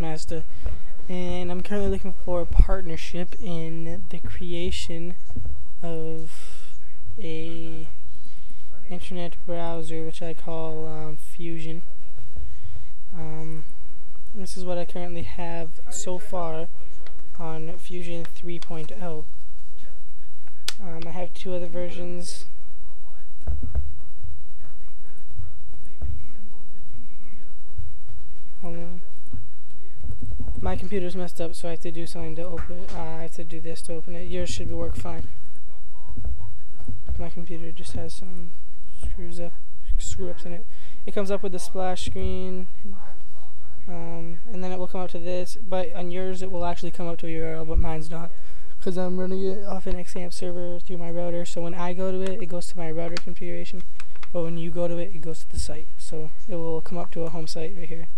Master, and I'm currently looking for a partnership in the creation of a internet browser, which I call um, Fusion. Um, this is what I currently have so far on Fusion 3.0. Um, I have two other versions. Hold on. My computer's messed up, so I have to do something to open. Uh, I have to do this to open it. Yours should work fine. My computer just has some screws up, screw ups in it. It comes up with the splash screen, um, and then it will come up to this. But on yours, it will actually come up to a URL, but mine's not, because I'm running it off an XAMPP server through my router. So when I go to it, it goes to my router configuration, but when you go to it, it goes to the site. So it will come up to a home site right here,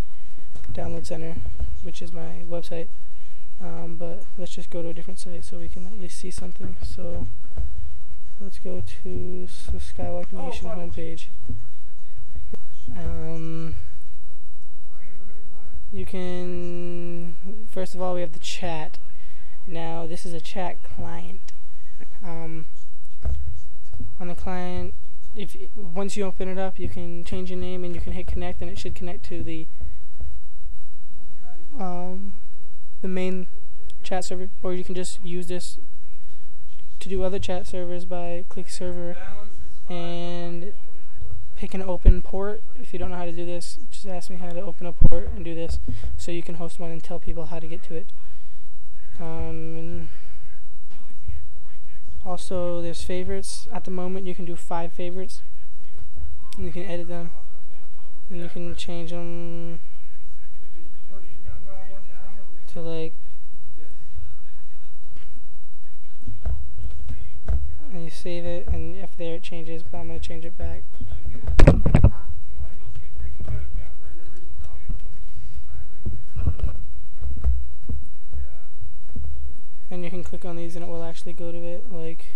Download Center, which is my website. Um, but let's just go to a different site so we can at least see something. So let's go to the Skywalk Nation homepage. Um, you can, first of all, we have the chat. Now, this is a chat client. Um, on the client, if once you open it up, you can change your name and you can hit connect, and it should connect to the um, the main chat server, or you can just use this to do other chat servers by click server and pick an open port. If you don't know how to do this, just ask me how to open a port and do this so you can host one and tell people how to get to it. Um, also, there's favorites. At the moment, you can do five favorites. And you can edit them. And you can change them to like and you save it and if there it changes but I'm to change it back. And you can click on these and it will actually go to it like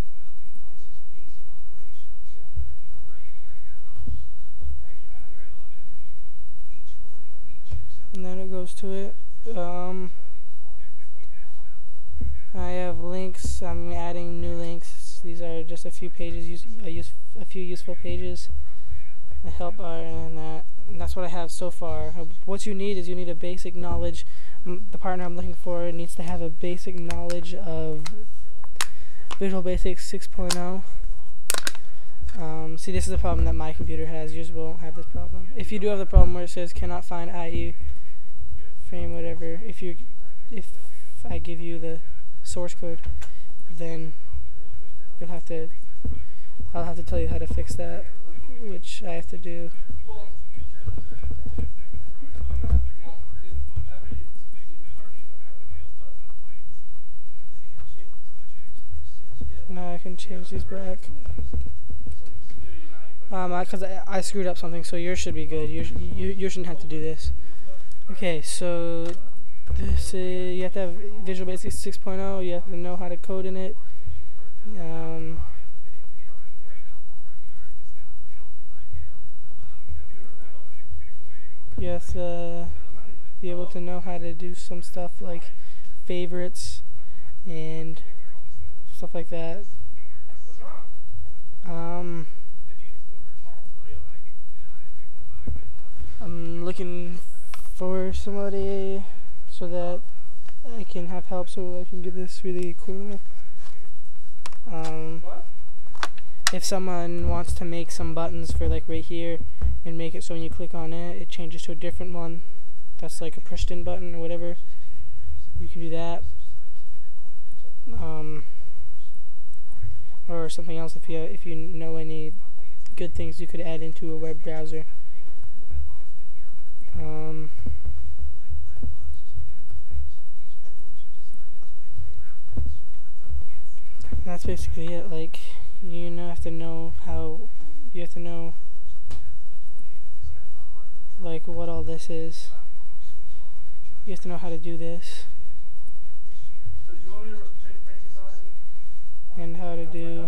and then it goes to it um, I have links I'm adding new links. These are just a few pages use, I use a few useful pages. A help bar and that and that's what I have so far. Uh, what you need is you need a basic knowledge. The partner I'm looking for needs to have a basic knowledge of Visual Basic 6.0 um, see this is a problem that my computer has. Yours won't have this problem. If you do have the problem where it says cannot find IE frame whatever if you if I give you the source code then you'll have to I'll have to tell you how to fix that which I have to do. Now I can change these back. Um, because I, I, I, screwed up something so yours should be good. You, you, you shouldn't have to do this. Okay so this is, you have to have Visual Basic 6.0 you have to know how to code in it um, you have to be able to know how to do some stuff like favorites and stuff like that. Um, I'm looking for somebody so that I can have help so I can get this really cool. Um, if someone wants to make some buttons for like right here and make it so when you click on it it changes to a different one. That's like a pushed in button or whatever. You can do that. Um, or something else if you if you know any good things you could add into a web browser that's basically it like you know have to know how you have to know like what all this is. You have to know how to do this. And how to do